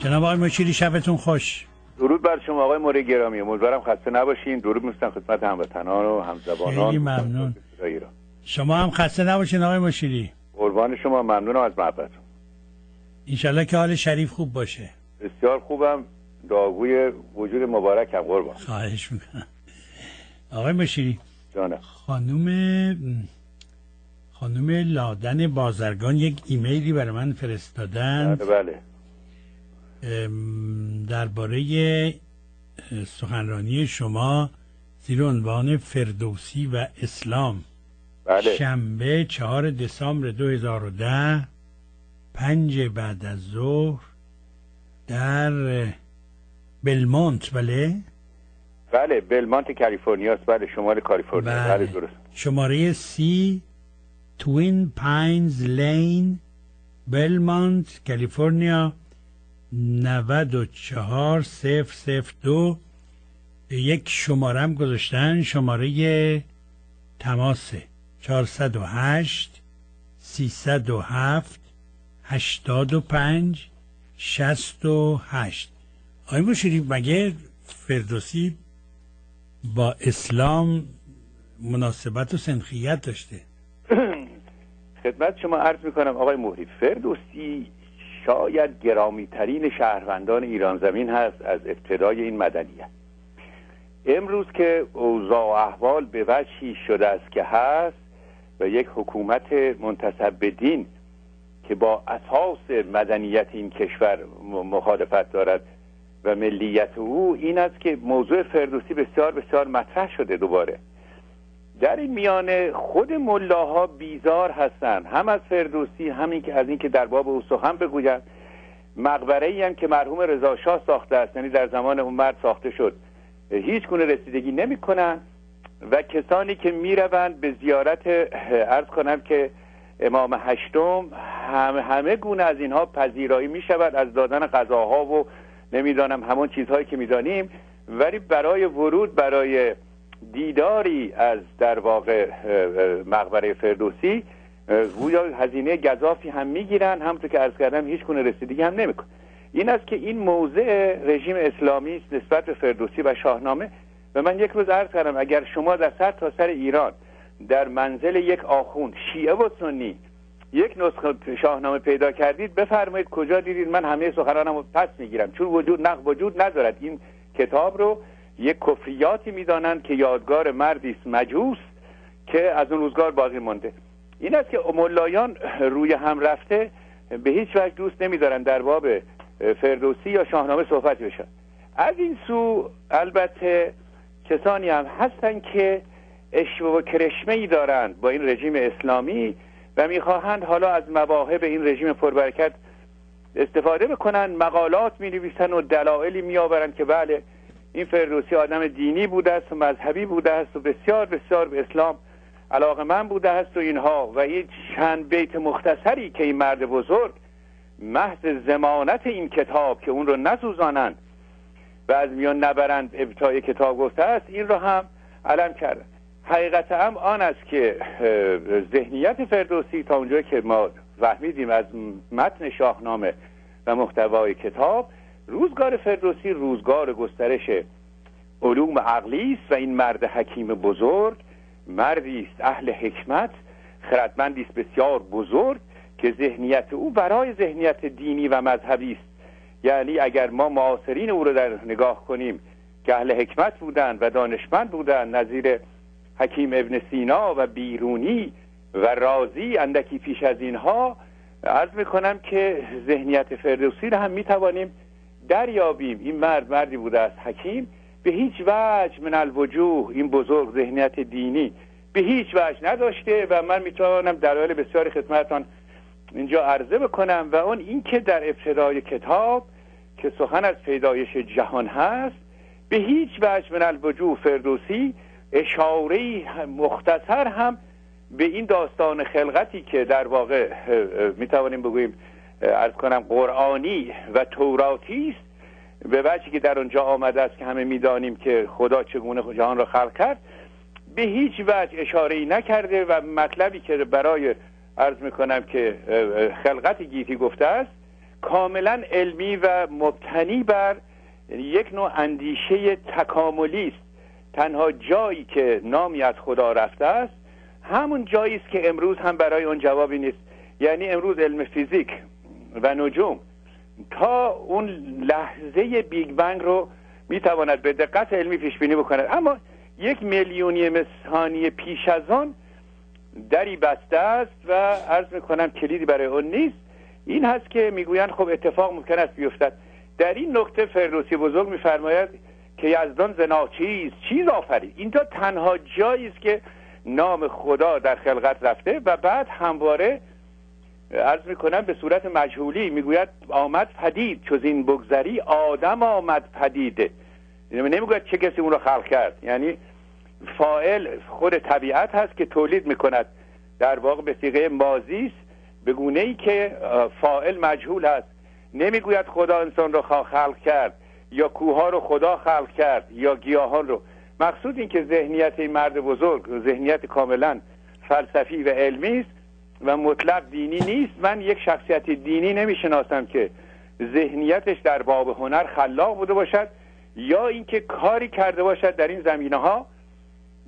جناب آقای مشیری شبتون خوش. درود بر شما آقای موری گرامی. امیدوارم خسته نباشین. درود میستن خدمت هموطنان و همزبانان. خیلی ممنون. شما هم خسته نباشین آقای مشیری. قربان شما. ممنونم از محبتتون. انشالله که حال شریف خوب باشه. بسیار خوبم. داغوی وجود مبارک هم قربان. خواهش می‌کنم. آقای مشیری. جانم. خانوم خانوم لادن بازرگان یک ایمیلی برای من فرستادن. بله بله. درباره سخنرانی شما زیر عنوان فردوسی و اسلام. بله. شنبه چهار دسامبر 2010 پنج بعد از ظهر در بلمونت بله؟ بله بلمونت کالیفرنیا بله شمال کالیفرنیا. بله, بله درست. شماره سی توین پاینز لین بلمونت کالیفرنیا. 94 صفر صفر دو. یک شمارم گذاشتن. شماره تماسه 408 307 85 68 آقای مشیری مگه فردوسی با اسلام مناسبت و سنخیت داشته؟ خدمت شما عرض می‌کنم آقای مهری فردوسی شاید گرامی ترین شهروندان ایران زمین هست از ابتدای این مدنیت امروز که اوضاع و احوال به وجهی شده است که هست و یک حکومت منتصب به دین که با اساس مدنیت این کشور مخالفت دارد و ملیت او این است که موضوع فردوسی بسیار بسیار مطرح شده دوباره. در این میانه خود ملاها بیزار هستند هم از فردوسی همین که از اینکه در باب او سخن بگویند مقبره ای هم که مرحوم رضا شاه ساخته است یعنی در زمان اون مرد ساخته شد. هیچ گونه رسیدگی نمی‌کنن و کسانی که می‌روند به زیارت ارز کنم که امام هشتم همه, همه گونه از اینها پذیرایی می شود از دادن غذاها و نمی‌دانم همون چیزهایی که می‌دانیم. ولی برای ورود برای دیداری از در واقع مقبره فردوسی گویا هزینه گذافی هم می‌گیرن همونطور که عرض کردم هیچ گونه رسیدگی هم نمیکن این است که این موضع رژیم اسلامی نسبت به فردوسی و شاهنامه. و من یک روز عرض کردم اگر شما در سر تا سر ایران در منزل یک آخوند شیعه و سنی یک نسخه شاهنامه پیدا کردید بفرمایید کجا دیدید؟ من همه سخنانم رو پس می‌گیرم. چون وجود نق وجود ندارد این کتاب رو. یک کفریاتی می‌دانند که یادگار مردی است مجوس که از اون روزگار باقی مونده این است که ملایان روی هم رفته به هیچ وجه دوست نمیدارن در باب فردوسی یا شاهنامه صحبت بشن. از این سو البته کسانی هم هستن که اشوه و کرشمه ای دارند با این رژیم اسلامی و می‌خواهند حالا از مواهب این رژیم پربرکت استفاده بکنن مقالات می نویسن و دلایلی می آورند که بله این فردوسی آدم دینی بوده است و مذهبی بوده است و بسیار بسیار به اسلام علاقه من بوده است و اینها و این چند بیت مختصری که این مرد بزرگ محض زمانت این کتاب که اون رو نسوزانند و از میان نبرند ابتای کتاب گفته است این رو هم علم کرده حقیقت هم آن است که ذهنیت فردوسی تا اونجایی که ما فهمیدیم از متن شاهنامه و محتوای کتاب روزگار فردوسی روزگار گسترش علوم عقلی است و این مرد حکیم بزرگ مردی است اهل حکمت خردمندی است بسیار بزرگ که ذهنیت او برای ذهنیت دینی و مذهبی است. یعنی اگر ما معاصرین او رو در نگاه کنیم که اهل حکمت بودند و دانشمند بودند نظیر حکیم ابن سینا و بیرونی و رازی اندکی پیش از اینها عرض می‌کنم که ذهنیت فردوسی رو هم می‌توانیم دریابیم. این مرد مردی بوده است حکیم. به هیچ وجه من الوجوه این بزرگ ذهنیت دینی به هیچ وجه نداشته و من می‌توانم دلایل بسیار خدمتان اینجا عرضه بکنم و اون اینکه در ابتدای کتاب که سخن از پیدایش جهان هست به هیچ وجه من الوجوه فردوسی اشاره مختصر هم به این داستان خلقتی که در واقع می‌توانیم بگوییم از کنم قرآنی و توراتی است. به وجهی که در اونجا آمده است که همه می‌دانیم که خدا چگونه جهان را خلق کرد به هیچ وجه اشاره ای نکرده و مطلبی که برای عرض می‌کنم که خلقت گیتی گفته است کاملا علمی و مبتنی بر یک نوع اندیشه تکاملی است. تنها جایی که نامی از خدا رفته است همون جایی است که امروز هم برای اون جوابی نیست. یعنی امروز علم فیزیک و نجوم. تا اون لحظه Big Bang رو می‌تواند به دقت علمی پیش بینی بکند. اما یک میلیونیم ثانیه پیش از آن دری بسته است و عرض می‌کنم کلیدی برای اون نیست. این هست که می‌گویند خب اتفاق ممکن است بیفتد. در این نقطه فردوسی بزرگ میفرماید که یزدان زنا چیز چیز آفرید. اینجا تنها جایی است که نام خدا در خلقت رفته و بعد همواره عرض می‌کنم به صورت مجهولی می‌گوید آمد پدید چوز این بگذری آدم آمد پدیده نمی‌گوید چه کسی اون رو خلق کرد. یعنی فائل خود طبیعت هست که تولید می‌کند. در واقع به سیغه مازی است به گونه ای که فائل مجهول هست. نمی‌گوید خدا انسان رو خلق کرد یا کوها رو خدا خلق کرد یا گیاهان رو. مقصود این که ذهنیت این مرد بزرگ ذهنیت کاملا فلسفی و علمی است. و مطلق دینی نیست. من یک شخصیت دینی نمی‌شناسم که ذهنیتش در باب هنر خلاق بوده باشد یا اینکه کاری کرده باشد در این زمینه ها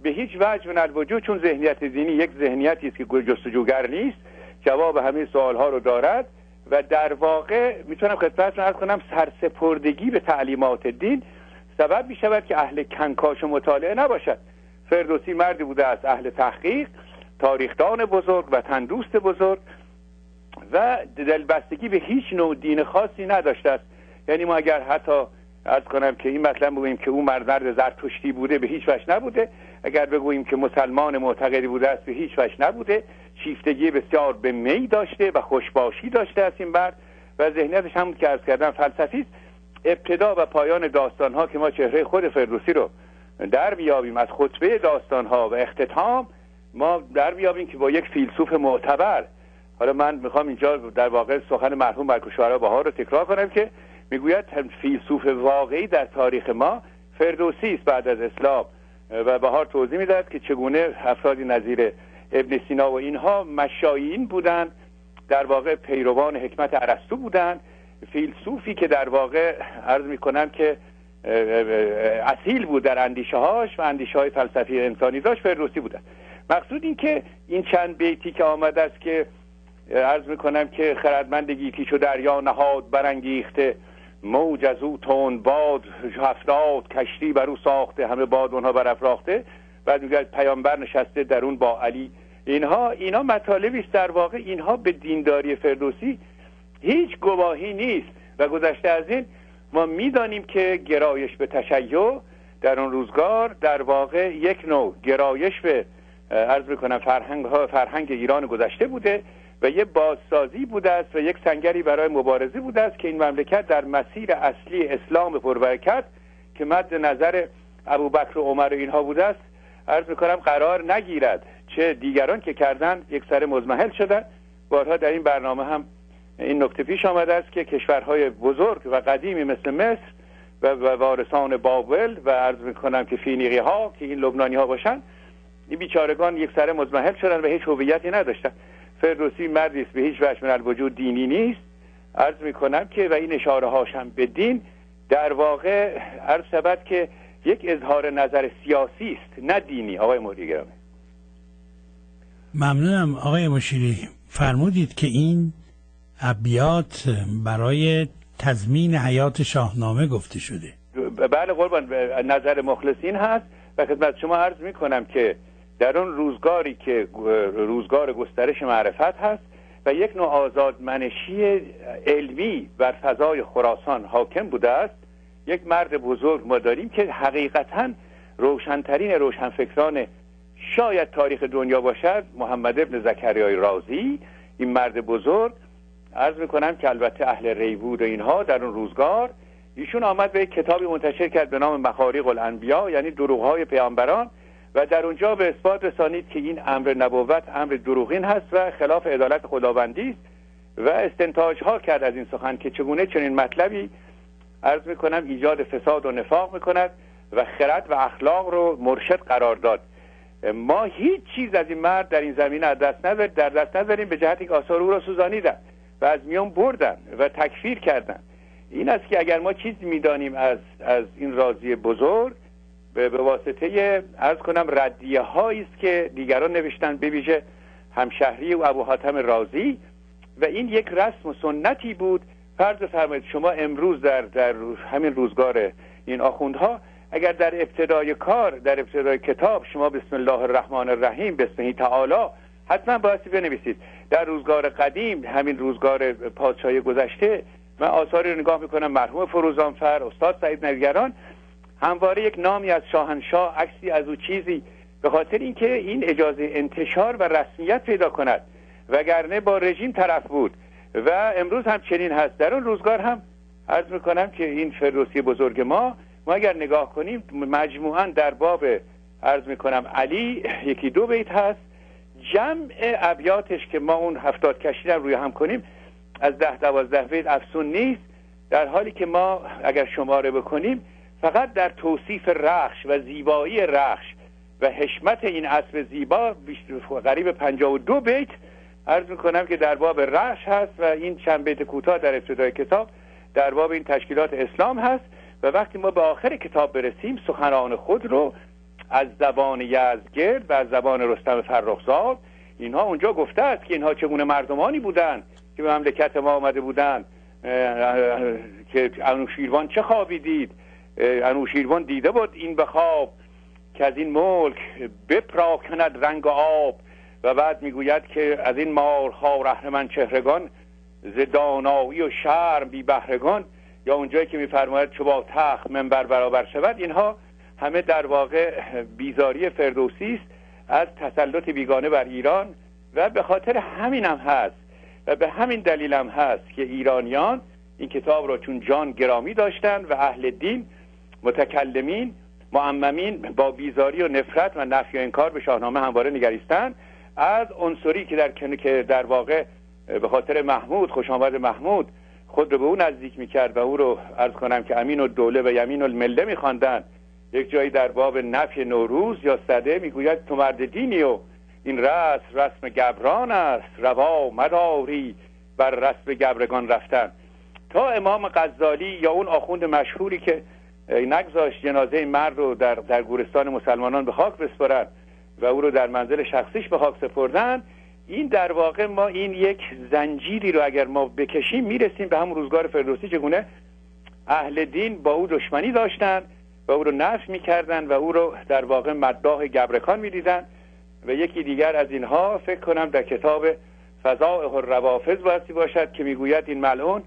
به هیچ وجه من الوجود چون ذهنیت دینی یک ذهنیتی است که جستجوگر نیست جواب همه سوال ها رو دارد و در واقع می‌تونم خدمتتون عرض کنم سرسپردگی به تعلیمات دین سبب می شود که اهل کنکاش و مطالعه نباشد. فردوسی مردی بوده از اهل تحقیق. تاریخدان بزرگ و تندوست بزرگ و دلبستگی به هیچ نوع دین خاصی نداشته است. یعنی ما اگر حتی از کنم که این مطلب بگوییم که او مرد زرتشتی بوده به هیچ وجه نبوده. اگر بگوییم که مسلمان معتقدی بوده است به هیچ وجه نبوده. شیفتگی بسیار به می داشته و خوشباشی داشته است این مرد و ذهنیتش هم که ارز کردن فلسفی است. ابتدا و پایان داستان ها که ما چهره خود فردوسی رو در بیابیم از خطبه داستان ها و اختتام ما در بیابیم که با یک فیلسوف معتبر. حالا من می‌خوام اینجا در واقع سخن مرحوم برکوشورا بها رو تکرار کنم که می‌گوید فیلسوف واقعی در تاریخ ما فردوسی است بعد از اسلام. و بهار توضیح می‌داد که چگونه افرادی نظیر ابن سینا و اینها مشایین بودند در واقع پیروان حکمت ارسطو بودند. فیلسوفی که در واقع عرض می‌کنم که اصیل بود در اندیشه هاش و اندیشه های فلسفی انسانی داشت فردوسی بودن مقصود این که این چند بیتی که آمده است که عرض می‌کنم که خردمند گیتی چو دریا نهاد برانگیخته موج از او تون باد هفتاد کشتی بر او ساخته همه باد اونها برافراخته بعد میگه پیامبر نشسته در اون با علی. اینها اینا مطالبی است در واقع اینها به دینداری فردوسی هیچ گواهی نیست. و گذشته از این ما می‌دانیم که گرایش به تشیع در اون روزگار در واقع یک نوع گرایش به عرض می‌کنم فرهنگ, ها فرهنگ ایران گذشته بوده و یه بازسازی بوده است و یک سنگری برای مبارزه بوده است که این مملکت در مسیر اصلی اسلام پربرکت که مد نظر ابوبکر و عمر و اینها بوده است عرض می‌کنم قرار نگیرد. چه دیگران که کردن یک سر مزمحل شدن. بارها در این برنامه هم این نکته پیش آمده است که کشورهای بزرگ و قدیمی مثل مصر و وارثان بابل و عرض می‌کنم که فینیقی ها که این لبنانی ها باشن این بیچارگان یک سر مزمحل شدن و هیچ هویتی نداشتن. فردوسی مردی است به هیچ وجه من الوجود دینی نیست. عرض می‌کنم که و این اشاره هاش هم به دین در واقع عرض شود که یک اظهار نظر سیاسی است نه دینی. آقای موری گرامی. ممنونم. آقای مشیری فرمودید که این ابیات برای تضمین حیات شاهنامه گفته شده. بله قربان نظر مخلصین هست. و خدمت شما عرض می کنم که در اون روزگاری که روزگار گسترش معرفت هست و یک نوع آزادمنشی علمی بر فضای خراسان حاکم بوده است یک مرد بزرگ ما داریم که حقیقتا روشنترین روشنفکران شاید تاریخ دنیا باشد محمد ابن زکریای رازی. این مرد بزرگ عرض می‌کنم که البته اهل ری بود و اینها در اون روزگار ایشون آمد به یک کتابی منتشر کرد به نام مخاریق الانبیا یعنی دروغهای پیامبران. و در اونجا به اثبات رسانید که این امر نبوت امر دروغین هست و خلاف عدالت خداوندی است و استنتاج ها کرد از این سخن که چگونه چنین مطلبی عرض می‌کنم ایجاد فساد و نفاق می‌کند و خرد و اخلاق رو مرشد قرار داد. ما هیچ چیز از این مرد در این زمینه دست نداریم در دست نداریم به جهت که آثار او را سوزانیدن و از میان بردن و تکفیر کردن. این است که اگر ما چیزی می‌دانیم از, از این رازی بزرگ به, واسطه از کنم ردیه هایی است که دیگران نوشتن بویژه همشهری و ابو حاتم رازی. و این یک رسم و سنتی بود. فرض فرمایید شما امروز در, در همین روزگار این آخوندها اگر در ابتدای کار در ابتدای کتاب شما بسم الله الرحمن الرحیم بسم تعالی حتما بایستی بنویسید. در روزگار قدیم همین روزگار پادشاهی گذشته من آثاری رو نگاه می‌کنم مرحوم فروزانفر استاد سعید نویگران. همواره یک نامی از شاهنشاه عکسی از او چیزی به خاطر اینکه این اجازه انتشار و رسمیت پیدا کند وگرنه با رژیم طرف بود و امروز هم چنین هست. در اون روزگار هم عرض می‌کنم که این فردوسی بزرگ ما ما اگر نگاه کنیم مجموعا در باب عرض می‌کنم علی یکی دو بیت هست. جمع ابیاتش که ما اون هفتاد کشیدن روی هم کنیم از ده دوازده بیت افسون نیست. در حالی که ما اگر شماره بکنیم فقط در توصیف رخش و زیبایی رخش و حشمت این اسب زیبا قریب پنجاه و دو بیت عرض می‌کنم که در باب رخش هست و این چند بیت کوتاه در ابتدای کتاب در باب این تشکیلات اسلام هست و وقتی ما به آخر کتاب برسیم سخنان خود رو از زبان یزگرد و از زبان رستم فرخزاد اینها اونجا گفته است که اینها چگونه مردمانی بودند که به مملکت ما آمده بودند. که انوشیروان چه خوابی دید انوشیروان دیده بود این به خواب که از این ملک بپراکند رنگ آب و بعد می‌گوید که از این مارها من چهرگان ز دانایی و شرم بی بهرگان یا اونجایی که میفرماید چو با تخت منبر برابر شود اینها همه در واقع بیزاری فردوسی است از تسلط بیگانه بر ایران و به خاطر همین هم هست و به همین دلیل هم هست که ایرانیان این کتاب را چون جان گرامی داشتن و اهل دین متکلمین معممین با بیزاری و نفرت و نفی و انکار به شاهنامه همواره نگریستن. از عنصری که در که در واقع به خاطر محمود خوش آمد محمود خود رو به او نزدیک می‌کرد و او رو ارز کنم که امین و دوله و یمین المله میخواندن یک جایی در باب نفی نوروز یا صده می‌گوید تو مرد دینی و این رسم رسم گبران است روا مداری بر رسم گبرگان رفتن. تا امام غزالی یا اون آخوند مشهوری که نگذاشت جنازه مرد رو در, در گورستان مسلمانان به خاک بسپرن و او رو در منزل شخصیش به خاک سپردن. این در واقع ما این یک زنجیری رو اگر ما بکشیم می‌رسیم به همون روزگار فردوسی چگونه اهل دین با او دشمنی داشتن و او رو نفس می‌کردن و او رو در واقع مداح گبرکان می‌دیدن و یکی دیگر از اینها فکر کنم در کتاب فضائح الروافض بایستی باشد که می‌گوید این ملعون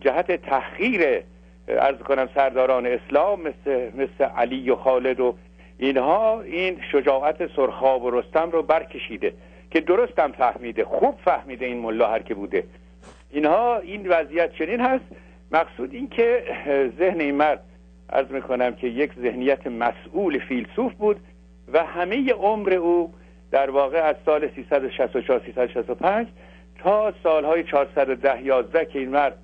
جهت تحقیر ارز کنم سرداران اسلام مثل, مثل علی و خالد و اینها این شجاعت سرخاب و رستم رو برکشیده که درستم فهمیده خوب فهمیده این ملا هر که بوده. اینها این وضعیت چنین هست. مقصود این که ذهن این مرد ارز می‌کنم که یک ذهنیت مسئول فیلسوف بود و همه عمر او در واقع از سال 364 365 تا سالهای 410 11 که این مرد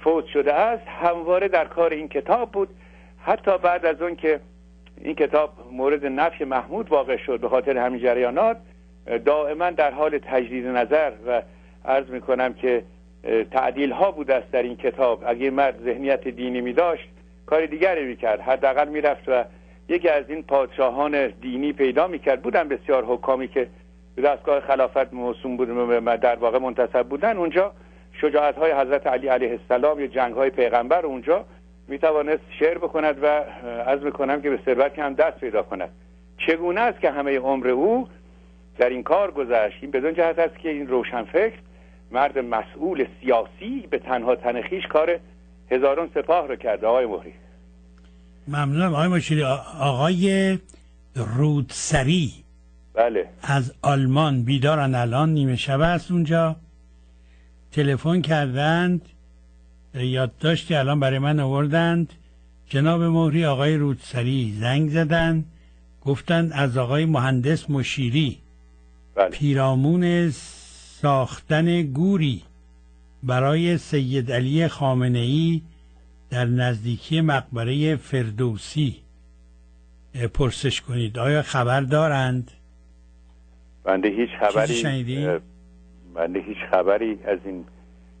فوت شده است همواره در کار این کتاب بود. حتی بعد از اون که این کتاب مورد نفی محمود واقع شد به خاطر همین جریانات دائما در حال تجدید نظر و عرض می‌کنم که تعدیل ها بود است در این کتاب. اگه مرد ذهنیت دینی می داشت کار دیگری می‌کرد. حداقل می‌رفت و یکی از این پادشاهان دینی پیدا می‌کرد. بودن بسیار حکامی که به دستگاه خلافت موسوم بود در واقع منتصب بودن. اونجا شجاعت های حضرت علی علیه السلام یا جنگ های پیغمبر اونجا می‌توانست شعر بکند و از می‌کنم که به ثروت هم دست پیدا کند. چگونه است که همه عمر او در این کار گذشت؟ این بدون جهت است که این روشنفکر مرد مسئول سیاسی به تنها تنخیش کار هزارون سپاه رو کرده آقای مهری ممنونم. آقای مشیری آقای رودسری بله. از آلمان بیدارن الان نیمه شب است اونجا. تلفن کردند. یادداشتی الان برای من آوردند. جناب مهری آقای رودسری زنگ زدن. گفتند از آقای مهندس مشیری. بله. پیرامون ساختن گوری. برای سید علی خامنه ای در نزدیکی مقبره فردوسی. پرسش کنید. آیا خبر دارند؟ بنده هیچ خبری بنده هیچ خبری از این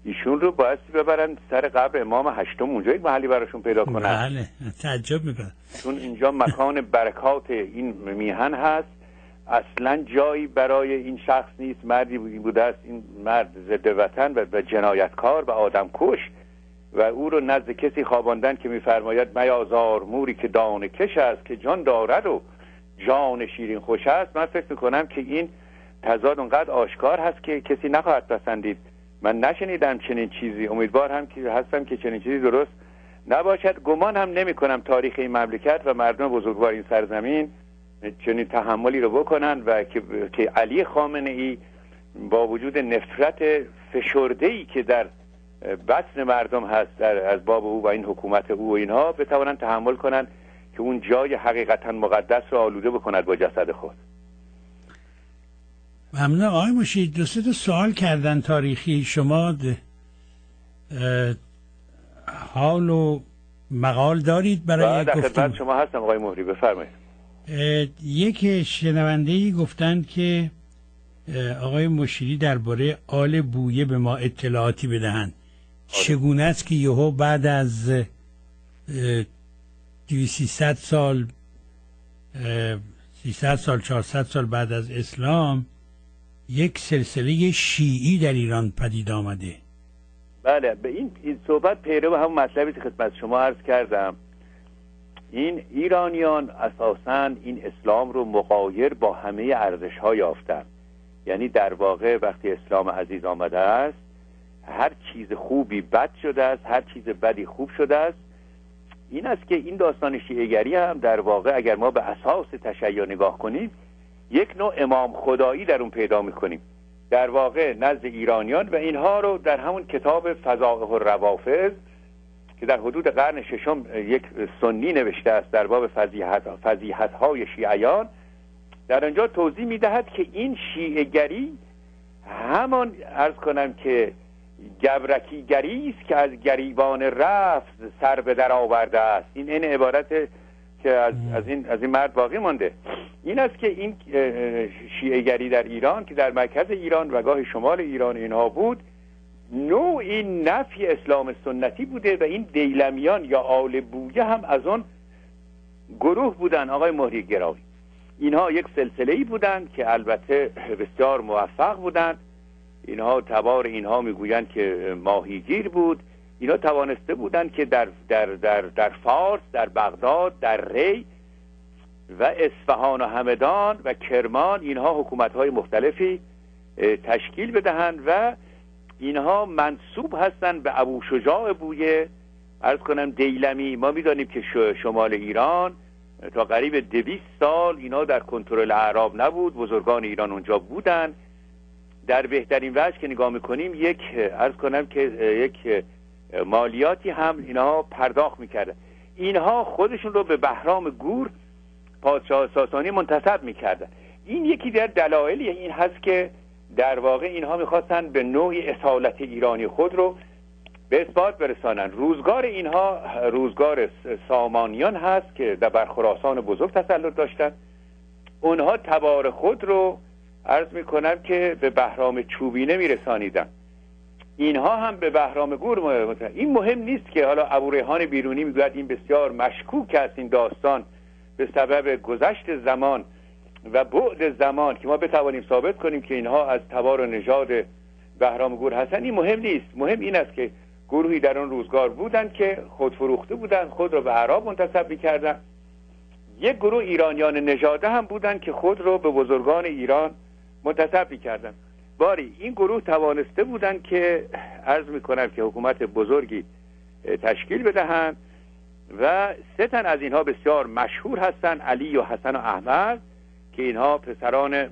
ایشون رو باید ببرن سر قبر امام هشتم اونجا یک محلی براشون پیدا کنن. بله تعجب می‌کنم. چون اینجا مکان برکات این میهن هست. اصلا جایی برای این شخص نیست. مردی بوده است. این مرد ضد وطن و جنایتکار و آدمکش. و او رو نزد کسی خواباندن که میفرماید میازار موری که دانه کش است که جان دارد و جان شیرین خوش است. من فکر می‌کنم که این تضاد اونقدر آشکار هست که کسی نخواهد پسندید. من نشنیدم چنین چیزی. امیدوار هم که هستم که چنین چیزی درست نباشد. گمان هم نمی کنم تاریخ این مملکت و مردم بزرگوار این سرزمین چنین تحملی رو بکنن و که, که علی خامنه ای با وجود نفرت فشرده ای که در بسن مردم هست در از باب او و این حکومت او و اینها بتوانند تحمل کنند که اون جای حقیقتا مقدس رو آلوده بکند با جسد خود. ممنون. آقای مشید دو سه سوال کردن تاریخی. شما حال و مقال دارید برای بله، گفتگو؟ شما هستم آقای مهری بفرمایید. یک شنونده ای گفتند که آقای مشیری درباره آل بویه به ما اطلاعاتی بدهند. آره. چگونه است که یهو بعد از 300 سال 300 سال 400 سال بعد از اسلام یک سلسله شیعی در ایران پدید آمده. بله به این, صحبت پیرو هم مطلبی که خدمت شما عرض کردم. این ایرانیان اساسا این اسلام رو مقایر با همه ارزش ها یافتن. یعنی در واقع وقتی اسلام عزیز آمده است هر چیز خوبی بد شده است هر چیز بدی خوب شده است. این است که این داستان شیعگری هم در واقع اگر ما به اساس تشیع نگاه کنیم یک نوع امام خدایی در اون پیدا می‌کنیم. در واقع نزد ایرانیان و اینها رو در همون کتاب فضائح الروافض که در حدود قرن ششم یک سنی نوشته است در باب فضیحت, فضیحت های شیعیان در آنجا توضیح می‌دهد که این شیعگری همان ارز کنم که گبرکیگری است که از گریبان رفت سر به در آورده است. این این عبارت که از, از, این, از این مرد باقی مانده. این است که این شیعگری در ایران که در مرکز ایران و گاه شمال ایران اینها بود نوعی نفی اسلام سنتی بوده و این دیلمیان یا آل بویه هم از آن گروه بودن آقای مهری گراوی اینها یک سلسله ای بودند که البته بسیار موفق بودند. اینها تبار اینها می‌گویند که ماهیگیر بود. اینا توانسته بودند که در, در, در, در فارس در بغداد در ری و اصفهان و همدان و کرمان اینها حکومت های مختلفی تشکیل بدهند و اینها منصوب هستند به ابو شجاع بویه. ارز کنم دیلمی. ما می‌دانیم که شمال ایران تا قریب دویست سال اینا در کنترل اعراب نبود. بزرگان ایران اونجا بودند در بهترین وجه که نگاه می‌کنیم یک ارز کنم که یک مالیاتی هم اینها پرداخت می‌کردن اینها خودشون رو به بهرام گور پادشاه ساسانی منتصب می‌کردن این یکی در دلایلی این هست که در واقع اینها می‌خواستن به نوعی اصالت ایرانی خود رو به اثبات برسانن. روزگار اینها روزگار سامانیان هست که در برخراسان بزرگ تسلط داشتن. اونها تبار خود رو عرض می‌کنم که به بهرام چوبینه میرسانیدن اینها هم به بهرام گور این مهم نیست که حالا ابو ریحان بیرونی می‌گوید این بسیار مشکوک است این داستان به سبب گذشت زمان و بعد زمان که ما بتوانیم ثابت کنیم که اینها از تبار و نژاد بهرام گور هستن این مهم نیست. مهم این است که گروهی در آن روزگار بودند که خود فروخته بودند خود را به عرب منتصب می‌کردن یک گروه ایرانیان نژاده هم بودند که خود را به بزرگان ایران منتصب می‌کردن باری این گروه توانسته بودند که عرض می‌کنم که حکومت بزرگی تشکیل بدهند و سه تن از اینها بسیار مشهور هستند علی و حسن و احمد که اینها پسران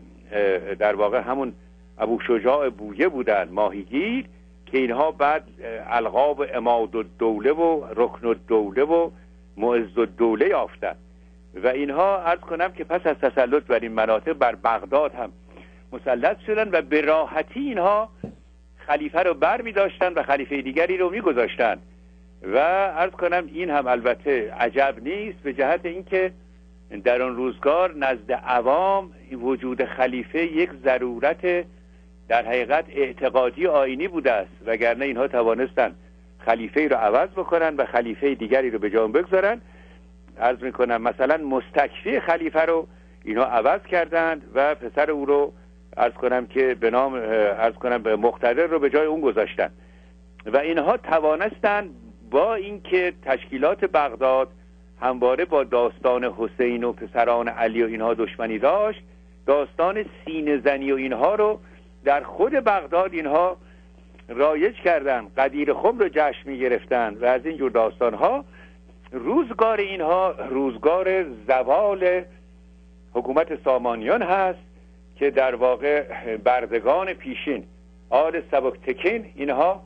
در واقع همون ابو شجاع بویه بودند ماهیگیر که اینها بعد القاب اماد و دوله و رکن و دوله و معز و دوله یافتند و اینها عرض کنم که پس از تسلط بر این مناطق بر بغداد هم مسلط شدن و به راحتی اینها خلیفه رو بر می داشتن و خلیفه دیگری رو می گذاشتن و عرض کنم این هم البته عجب نیست به جهت اینکه در آن روزگار نزد عوام وجود خلیفه یک ضرورت در حقیقت اعتقادی آینی بوده است. وگرنه اینها توانستند خلیفه رو عوض بکنن و خلیفه دیگری رو به جان بگذارن. عرض می‌کنم مثلا مستکفی خلیفه رو اینها عوض کردند و پسر او رو ارز کنم که به نام ارز کنم مقتدر رو به جای اون گذاشتن. و اینها توانستند با اینکه تشکیلات بغداد همواره با داستان حسین و پسران علی و اینها دشمنی داشت داستان سینه زنی و اینها رو در خود بغداد اینها رایج کردن قدیر خم رو جشن می گرفتن و از این جور داستان ها روزگار اینها روزگار زوال حکومت سامانیان هست. که در واقع بردگان پیشین آل سبکتکین اینها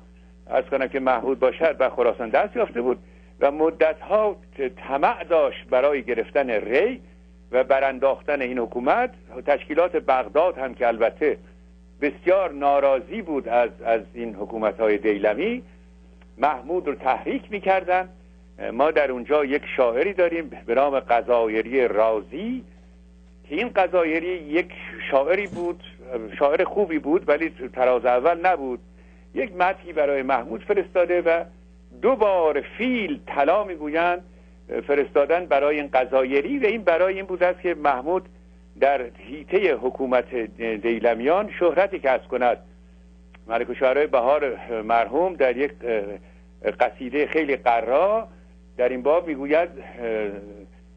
از کنم که محمود باشد و خراسان دست یافته بود و مدت ها طمع داشت برای گرفتن ری و برانداختن این حکومت. تشکیلات بغداد هم که البته بسیار ناراضی بود از, از این حکومت های دیلمی محمود رو تحریک می‌کردن. ما در اونجا یک شاعری داریم به نام قضایری رازی. این قضایری یک شاعری بود شاعر خوبی بود ولی تراز اول نبود. یک متنی برای محمود فرستاده و دو بار فیل طلا می‌گویند فرستادن برای این قضایری. و این برای این بود است که محمود در هیته حکومت دیلمیان شهرتی کسب کند. ملک شعرهای بهار مرحوم در یک قصیده خیلی قرا در این باب می‌گوید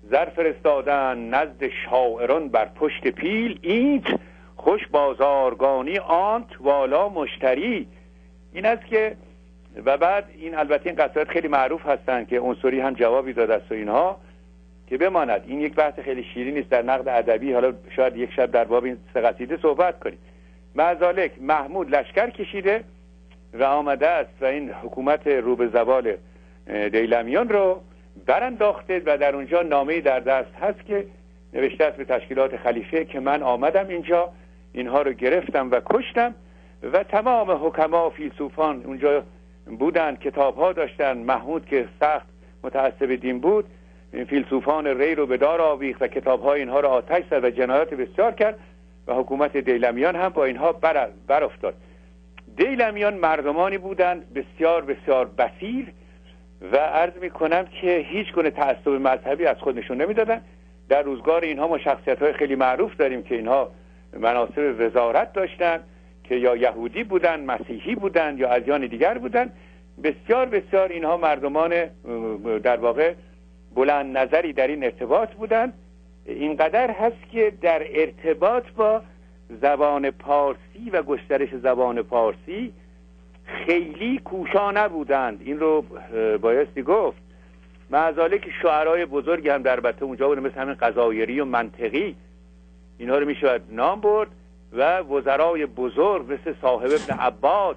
زر فرستادن نزد شاعران بر پشت پیل اینت خوش بازارگانی آنت والا مشتری. این است که و بعد این البته این قصائد خیلی معروف هستند که عنصری هم جوابی داد است و اینها که بماند. این یک بحث خیلی شیرین است در نقد ادبی. حالا شاید یک شب در باب این سه قصیده صحبت کنیم. معذالک محمود لشکر کشیده و آمده است و این حکومت رو به دیلمیان رو برانداخته و در اونجا نامه در دست هست که نوشته است به تشکیلات خلیفه که من آمدم اینجا اینها رو گرفتم و کشتم و تمام حکما فیلسوفان اونجا بودن کتاب ها داشتن محمود که سخت متعصب دین بود فیلسوفان ری رو به دار آویخت و کتاب های اینها رو آتش زد و جنایات بسیار کرد و حکومت دیلمیان هم با اینها بر, بر افتاد دیلمیان مردمانی بودند بسیار بسیار بسیر و عرض می کنم که هیچ گونه تعصب مذهبی از خود نشون نمی‌دادن. در روزگار اینها ما شخصیت های خیلی معروف داریم که اینها مناصب وزارت داشتن که یا یهودی بودن مسیحی بودن یا ادیان دیگر بودن. بسیار بسیار اینها مردمان در واقع بلند نظری در این ارتباط بودن. اینقدر هست که در ارتباط با زبان پارسی و گسترش زبان پارسی خیلی کوشا نبودند. این رو بایستی گفت. معذاله که شعرهای بزرگی هم در بطه اونجا بودن مثل همین قضایری و منطقی. اینها رو می‌شود نام برد و وزرای بزرگ مثل صاحب ابن عباد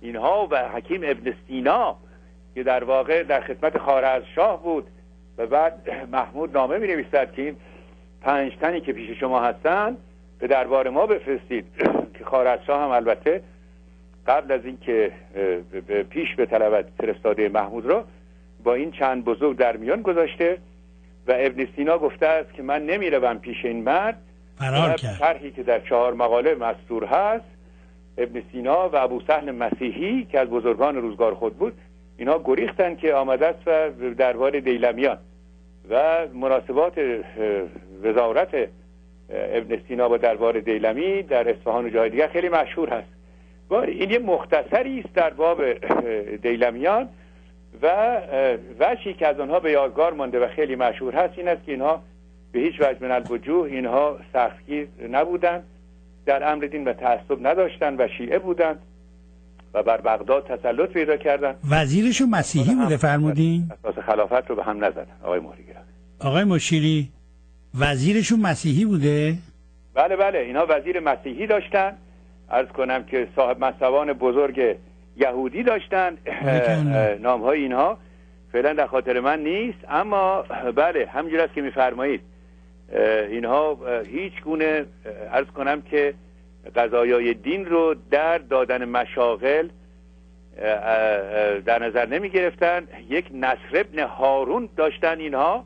اینها و حکیم ابن سینا که در واقع در خدمت خارز شاه بود. و بعد محمود نامه می نویسد که این پنج تنی که پیش شما هستن به دربار ما بفرستید. که خارز شاه هم البته قبل از اینکه پیش به طلبت فرستاده محمود را با این چند بزرگ در میان گذاشته و ابن سینا گفته است که من نمی‌روم پیش این مرد. فرار کرد. طرحی که در چهار مقاله مستور هست ابن سینا و ابو سهل مسیحی که از بزرگان روزگار خود بود اینا گریختن که آمده است و دربار دیلمیان. و مناسبات وزارت ابن سینا با دربار دیلمی در اصفهان و جای دیگر خیلی مشهور هست. این یه مختصری است در باب دیلمیان و وشی که از آنها به یادگار مانده و خیلی مشهور هست این است که اینها به هیچ وجه من الوجوه اینها سختگیر نبودند در امر دین و تعصب نداشتند و شیعه بودند و بر بغداد تسلط پیدا کردن وزیرشون مسیحی بوده فرمودین؟ اساس خلافت رو به هم نزدن آقای مهری آقای مشیری وزیرشون مسیحی بوده؟ بله بله اینا وزیر مسیحی داشتن ارز کنم که صاحب مصبان بزرگ یهودی داشتن. نام های اینها. فعلا در خاطر من نیست اما بله همجور است که میفرمایید. اینها هیچ گونه ارز کنم که قضایای دین رو در دادن مشاغل در نظر نمی گرفتن یک نصر ابن هارون داشتن اینها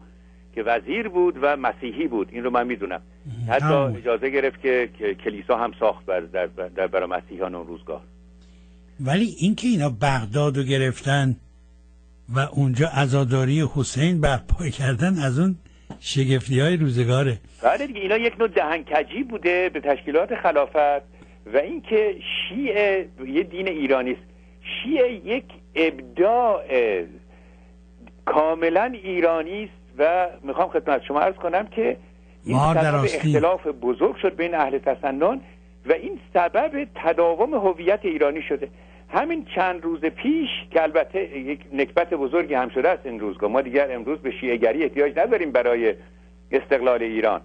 که وزیر بود و مسیحی بود. این رو من می‌دونم. حتی. اجازه گرفت که که کلیسا هم ساخت بر در, در برای مسیحیان اون روزگار. ولی اینکه اینا بغداد رو گرفتن و اونجا عزاداری حسین برپا کردن از اون شگفتی های روزگاره. بله دیگه اینا یک نوع دهنکجی بوده به تشکیلات خلافت و اینکه شیعه یه دین ایرانی است. شیعه یک ابداع کاملا ایرانی است و می‌خوام خدمت شما عرض کنم که این سبب. اختلاف بزرگ شد بین اهل تسنن و این سبب تداوم هویت ایرانی شده. همین چند روز پیش که البته یک نکبت بزرگی هم شده است این روزگاه ما دیگر امروز به شیعهگری احتیاج نداریم برای استقلال ایران.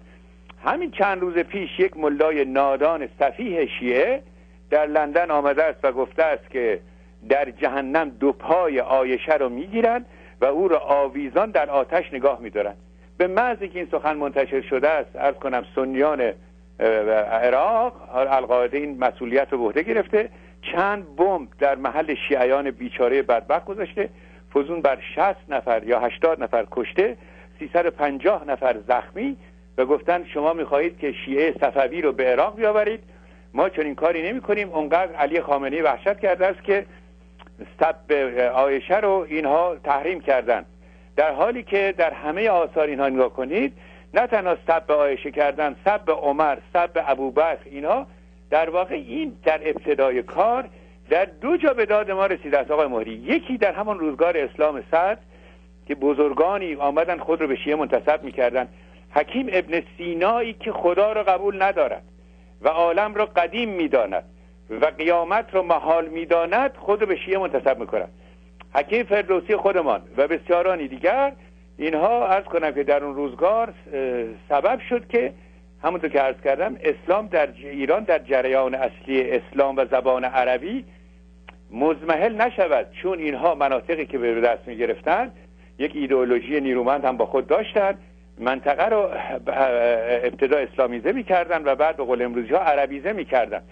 همین چند روز پیش یک ملای نادان صفیح شیعه در لندن آمده است و گفته است که در جهنم دو پای آیشه رو می‌گیرند و او را آویزان در آتش نگاه میدارند. به محض که این سخن منتشر شده است ارز کنم سنیان عراق القاعده این مسئولیت رو به عهده گرفته. چند بمب در محل شیعیان بیچاره بدبخت گذاشته. فزون بر 60 نفر یا 80 نفر کشته. 350 نفر زخمی و گفتن شما می‌خواهید که شیعه صفوی رو به عراق بیاورید. ما چون این کاری نمی کنیم اونقدر علی خامنه‌ای وحشت کرده است که سب آیشه رو اینها تحریم کردن. در حالی که در همه آثار اینها نگاه کنید نه تنها سب آیشه کردن سب عمر سب ابوبکر اینها در واقع این در ابتدای کار در دو جا به داد ما رسیده است آقای مهری. یکی در همان روزگار اسلام صد که بزرگانی آمدن خود رو به شیعه منتصب می‌کردن. حکیم ابن سینایی که خدا را قبول ندارد و عالم را قدیم می‌داند و قیامت را محال می‌داند خود رو به شیعه منتصب می‌کند. حکیم فردوسی خودمان و بسیارانی دیگر. اینها از کنم که در اون روزگار سبب شد که همونطور که عرض کردم اسلام در ایران در جریان اصلی اسلام و زبان عربی مزمحل نشود. چون اینها مناطقی که به دست می گرفتن یک ایدئولوژی نیرومند هم با خود داشتن منطقه رو ابتدا اسلامیزه می‌کردن و بعد به قول امروزی ها عربیزه می‌کردن.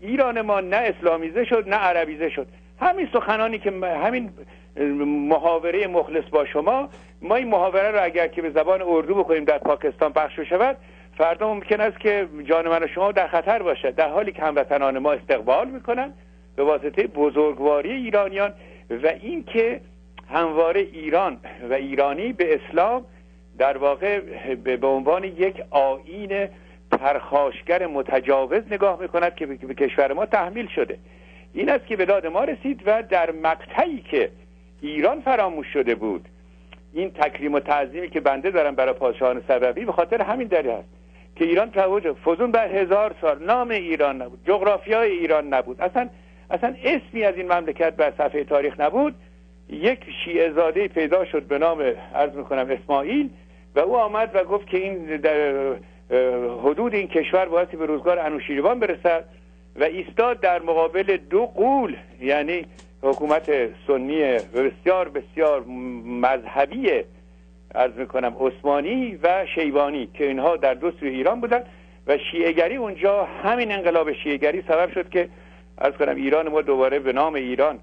ایران ما نه اسلامیزه شد نه عربیزه شد. همین سخنانی که همین محاوره مخلص با شما ما این محاوره رو اگر که به زبان اردو بکنیم در پاکستان پخش شود فردا ممکن است که جان من و شما در خطر باشد. در حالی که هموطنان ما استقبال می‌کنن به واسطه بزرگواری ایرانیان و اینکه همواره ایران و ایرانی به اسلام در واقع به عنوان یک آیین پرخاشگر متجاوز نگاه می‌کند که به کشور ما تحمیل شده. این است که به ما رسید و در مقطعی که ایران فراموش شده بود این تکریم و تعظیمی که بنده دارم برای پادشاهان صفوی به خاطر همین دلیل است که ایران توجه فزون بر هزار سال نام ایران نبود جغرافیای ایران نبود. اصلا اصلا اسمی از این مملکت بر صفحه تاریخ نبود. یک شیعه زاده پیدا شد به نام عرض می‌کنم اسماعیل و او آمد و گفت که این در حدود این کشور بایستی به روزگار انوشیروان برسد. و ایستاد در مقابل دو قول یعنی حکومت سنی بسیار بسیار مذهبی از می‌کنم عثمانی و شیبانی که اینها در دو سوی ایران بودن و شیعهگری اونجا همین انقلاب شیعهگری سبب شد که از کنم ایران ما دوباره به نام ایران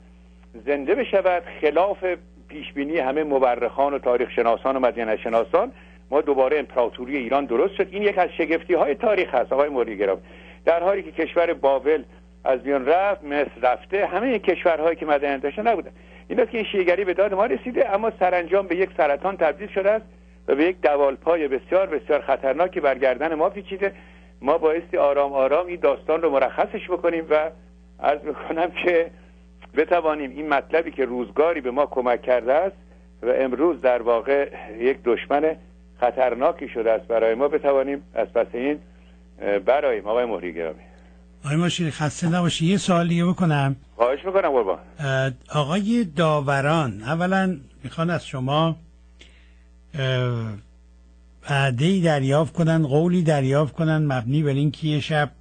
زنده بشود. خلاف پیشبینی همه مورخان و تاریخ شناسان و مدینه شناسان ما دوباره امپراتوری ایران درست شد. این یک از شگفتی های تاریخ هست آقای موری گرام در حالی که کشور بابل از میان رفت مصر رفته همه این کشورهایی که مدنیت داشتن نبودن. این است که این شیعهگری به داد ما رسیده اما سرانجام به یک سرطان تبدیل شده است و به یک دوالپای بسیار بسیار خطرناکی بر گردن ما پیچیده. ما بایستی آرام آرام این داستان رو مرخصش بکنیم و عرض می‌کنم که بتوانیم این مطلبی که روزگاری به ما کمک کرده است و امروز در واقع یک دشمن خطرناکی شده است برای ما بتوانیم از پس این براییم آقای مهری گرامی. آقای مشیری خسته نباشی. یه سوال دیگه بکنم. خواهش می‌کنم قربان. آقای داوران اولا می‌خوان از شما وعده دریافت کنن قولی دریافت کنن مبنی بر اینکه یه شب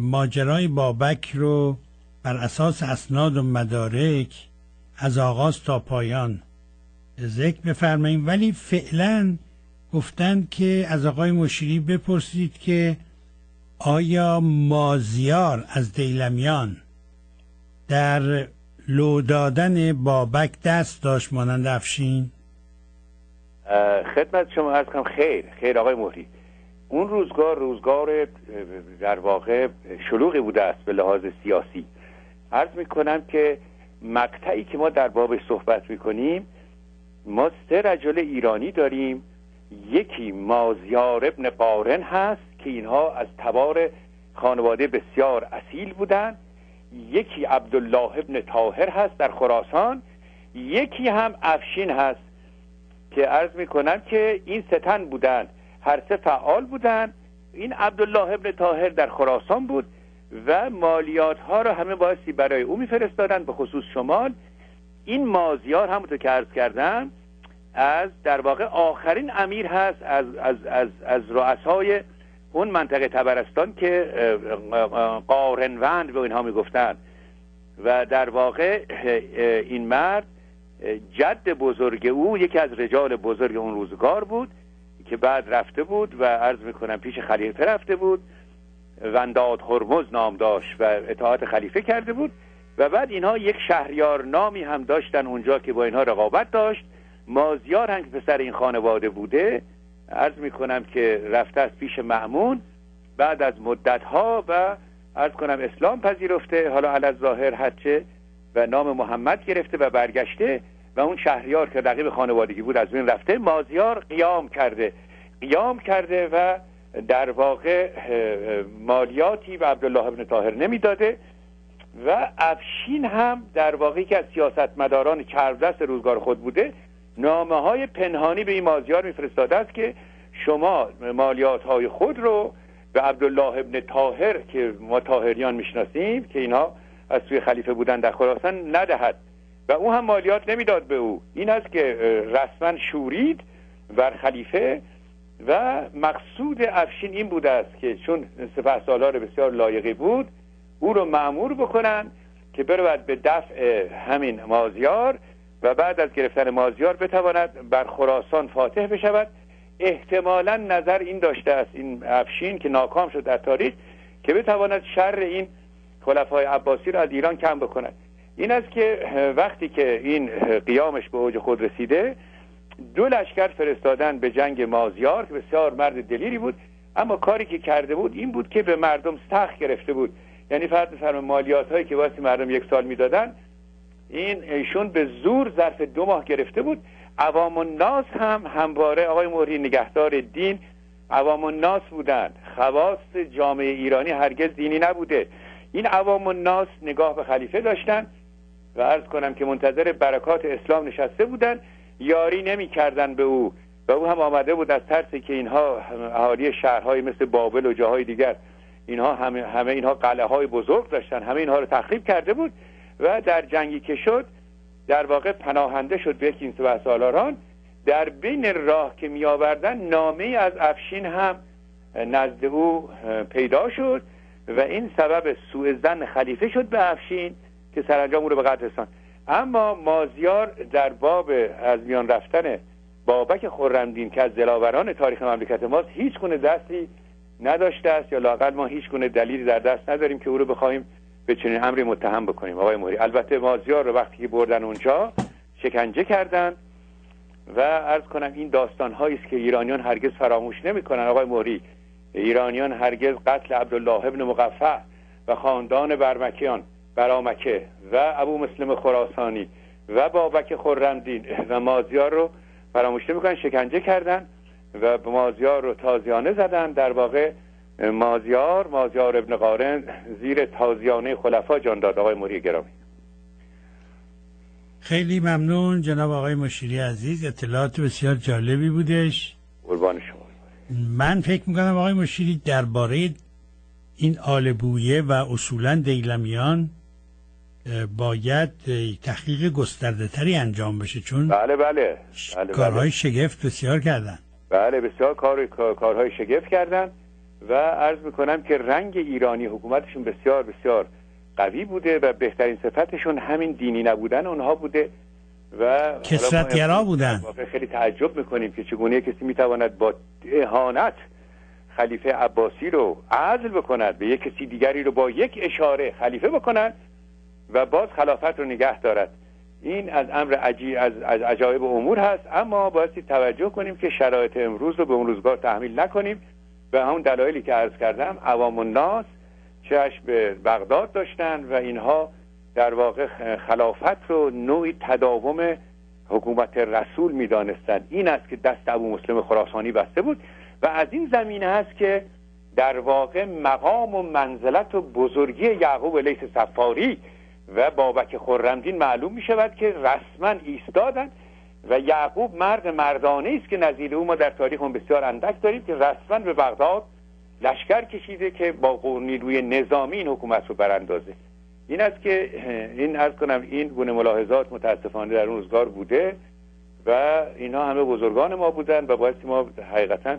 ماجرای بابک رو بر اساس اسناد و مدارک از آغاز تا پایان ذکر بفرمایید ولی فعلا گفتن که از آقای مشیری بپرسید که آیا مازیار از دیلمیان در لو دادن بابک دست داشت مانند افشین؟ خدمت شما از کنم خیر خیر آقای مهری اون روزگار روزگار در واقع شلوغی بوده است به لحاظ سیاسی. عرض می‌کنم که مقطعی که ما در باب صحبت می‌کنیم ما سه رجل ایرانی داریم یکی مازیار ابن قارن هست که اینها از تبار خانواده بسیار اصیل بودند. یکی عبدالله ابن طاهر هست در خراسان. یکی هم افشین هست که عرض می‌کنم که این ستن بودند. هر سه فعال بودند. این عبدالله ابن طاهر در خراسان بود و مالیات ها رو همه بایستی برای او میفرستادن به خصوص شمال. این مازیار همونطور که عرض کردم از در واقع آخرین امیر هست از, از, از, از رؤسای اون منطقه تبرستان که قارنوند به اینها می‌گفتن. و در واقع این مرد جد بزرگ او یکی از رجال بزرگ اون روزگار بود که بعد رفته بود و عرض می‌کنم پیش خلیفه رفته بود. ونداد هرمز نام داشت و اطاعت خلیفه کرده بود. و بعد اینها یک شهریار نامی هم داشتن اونجا که با اینها رقابت داشت. مازیار هم که پسر این خانواده بوده عرض می‌کنم که رفته از پیش معمون بعد از مدت ها و عرض کنم اسلام پذیرفته حالا علی ظاهر هرچه و نام محمد گرفته و برگشته و اون شهریار که رقیب خانوادگی بود از بین رفته مازیار قیام کرده. قیام کرده و در واقع مالیاتی و عبدالله ابن طاهر نمی‌داده و افشین هم در واقعی که از سیاستمداران چربدست روزگار خود بوده نامه های پنهانی به این مازیار میفرستاده است که شما مالیات های خود رو به عبدالله ابن طاهر که ما طاهریان می‌شناسیم که اینها از سوی خلیفه بودن در خراسان ندهد. و او هم مالیات نمی‌داد به او. این است که رسما شورید بر خلیفه و مقصود افشین این بوده است که چون سپه سالار بسیار لایقی بود او رو معمور بکنن که برود به دفع همین مازیار و بعد از گرفتن مازیار بتواند بر خراسان فاتح بشود. احتمالا نظر این داشته است این افشین که ناکام شد در تاریخ که بتواند شر این خلفای عباسی را از ایران کم بکند. این است که وقتی که این قیامش به اوج خود رسیده دو لشکر فرستادن به جنگ مازیار که بسیار مرد دلیری بود اما کاری که کرده بود این بود که به مردم سخت گرفته بود. یعنی فرد فرم مالیات هایی که واسه مردم یک سال می‌دادن این ایشون به زور ظرف دو ماه گرفته بود. عوام الناس هم همواره آقای موری نگهدار دین عوام الناس بودند. خواص جامعه ایرانی هرگز دینی نبوده. این عوام الناس نگاه به خلیفه داشتن و عرض کنم که منتظر برکات اسلام نشسته بودن. یاری نمی کردن به او و او هم آمده بود از ترسی که اینها اهالی شهرهای مثل بابل و جاهای دیگر اینها همه, همه اینها قلعه های بزرگ داشتن همه اینها رو تخریب کرده بود. و در جنگی که شد در واقع پناهنده شد به یک این سالاران. در بین راه که می آوردن نامه از افشین هم نزد او پیدا شد و این سبب سوء زن خلیفه شد به افشین که سرانجام او رو به قتل اما مازیار در باب از میان رفتن بابک خرمدین که از دلاوران تاریخ مملکت ماست هیچ گونه دستی نداشته است یا لاقل ما هیچ گونه دلیلی در دست نداریم که او رو بخوایم به چنین امری متهم بکنیم. آقای موری البته مازیار رو وقتی که بردن اونجا شکنجه کردن و عرض کنم این داستان است که ایرانیان هرگز فراموش نمی‌کنن. آقای موری ایرانیان هرگز قتل عبدالله ابن مقفع و خاندان برمکیان برامکه و ابو مسلم خراسانی و بابک خرمدین و مازیار رو فراموش نمی‌کنن. شکنجه کردن و مازیار رو تازیانه زدن. در واقع مازیار مازیار ابن قارن زیر تازیانه خلفا جان داد آقای موری گرامی. خیلی ممنون جناب آقای مشیری عزیز اطلاعات بسیار جالبی بودش. قربان شما. من فکر می‌کنم آقای مشیری درباره این آلبویه و اصولا دیلمیان باید تحقیق گسترده تری انجام بشه چون بله بله, بله کارهای بله. شگفت بسیار کردن. بله بسیار کار کارهای شگفت کردن. و عرض می‌کنم که رنگ ایرانی حکومتشون بسیار بسیار قوی بوده و بهترین صفتشون همین دینی نبودن اونها بوده و کسرتگرا بودن. خیلی تعجب می‌کنیم که چگونه کسی می‌تواند با اهانت خلیفه عباسی رو عزل بکند به یک کسی دیگری رو با یک اشاره خلیفه بکند و باز خلافت رو نگه دارد. این از امر عجیب از, از عجایب امور هست اما بایستی توجه کنیم که شرایط امروز رو به اون روزگار تحمیل نکنیم. به همون دلایلی که عرض کردم عوام الناس چشم به بغداد داشتن و اینها در واقع خلافت رو نوعی تداوم حکومت رسول می‌دانستند این است که دست ابو مسلم خراسانی بسته بود و از این زمینه هست که در واقع مقام و منزلت و بزرگی یعقوب لیس سفاری و بابک خرمدین معلوم می شود که رسما ایستادند و یعقوب مرد مردانه است که نظیر او ما در تاریخ هم بسیار اندک داریم که رسما به بغداد لشکر کشیده که با نیروی نظامی این حکومت رو براندازه. این است که این ارز کنم این گونه ملاحظات متاسفانه در اون روزگار بوده و اینا همه بزرگان ما بودن و بایستی ما حقیقتا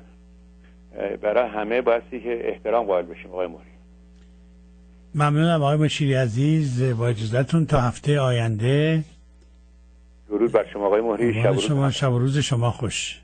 برای همه بایستی که احترام قائل بشیم. آقای موری. ممنونم آقای مشیری عزیز. با اجازتون تا هفته آینده درود بر شما آقای مهری. شب شما شب روز شما خوش.